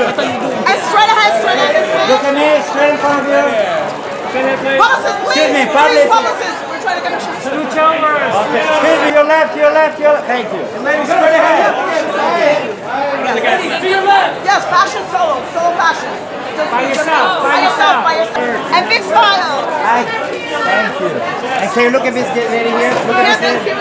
And straight ahead, straight ahead. Look at me, straight in front of you. Publicist, please. Excuse me, Please, publicist. We're trying to get a shot. Okay, excuse me, your left, your left, your left. Thank you. Ladies, straight ahead. Yes, fashion solo, solo fashion. By yourself, by yourself, by yourself. And big smile. Hi. Thank you. And can you look at this lady here? Look at this lady.